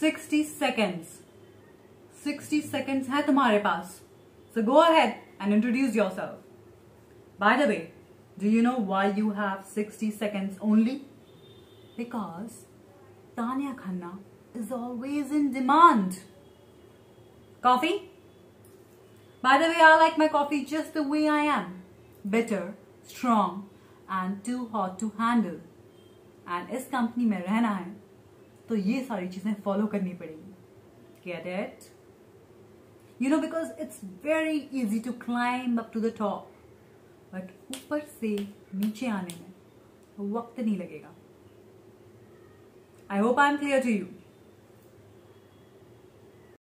60 seconds 60 seconds है तुम्हारे पास so go ahead and introduce yourself by the way do you know why you have 60 seconds only because Tanya Khanna is always in demand coffee by the way I like my coffee just the way I am bitter strong and too hot to handle and इस company में रहना है तो ये सारी चीज़ें follow करनी पड़ेगी। Get it you know because it's very easy to climb up to the top but ऊपर से नीचे आने में वक्त नहीं लगेगा। I hope I am clear to you